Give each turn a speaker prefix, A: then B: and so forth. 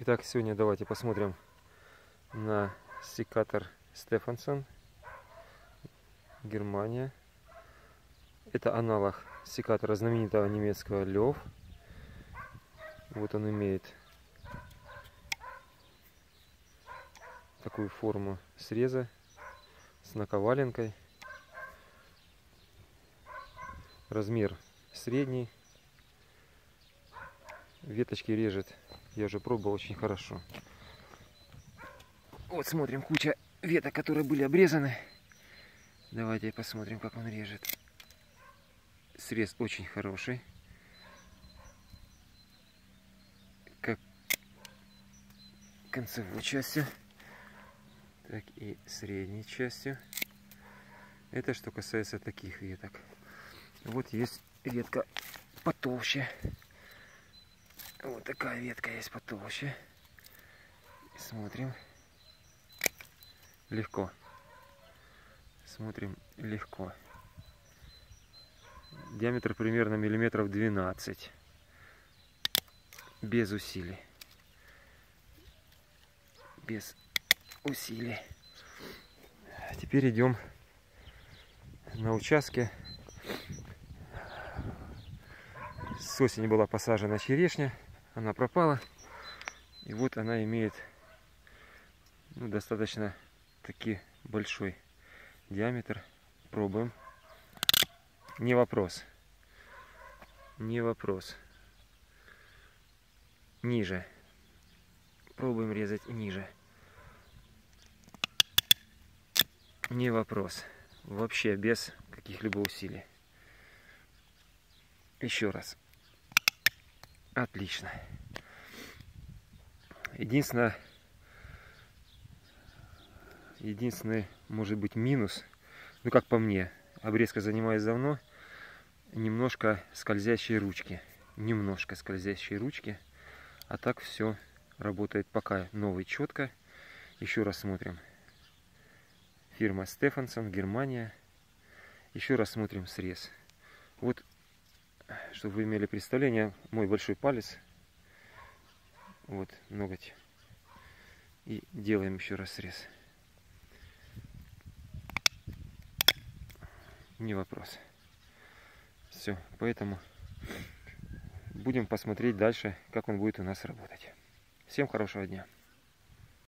A: Итак, сегодня давайте посмотрим на секатор Стефансон, Германия. Это аналог секатора знаменитого немецкого Лев. Вот он имеет такую форму среза с наковаленкой. Размер средний. Веточки режет я уже пробовал очень хорошо. Вот смотрим, куча веток, которые были обрезаны. Давайте посмотрим, как он режет. Срез очень хороший. Как концевой частью, так и средней частью. Это что касается таких веток. Вот есть ветка потолще. Вот такая ветка есть потолще. Смотрим. Легко. Смотрим легко. Диаметр примерно миллиметров 12. Без усилий. Без усилий. Теперь идем на участке. С осени была посажена черешня она пропала. И вот она имеет ну, достаточно таки большой диаметр. Пробуем. Не вопрос. Не вопрос. Ниже. Пробуем резать ниже. Не вопрос. Вообще без каких-либо усилий. Еще раз. Отлично. Единственное, единственный, может быть, минус, ну как по мне, обрезка занимаюсь давно, немножко скользящие ручки. Немножко скользящие ручки. А так все работает пока новый четко. Еще раз смотрим. Фирма Стефансон, Германия. Еще раз смотрим срез. Вот чтобы вы имели представление, мой большой палец, вот ноготь, и делаем еще раз срез. Не вопрос. Все, поэтому будем посмотреть дальше, как он будет у нас работать. Всем хорошего дня.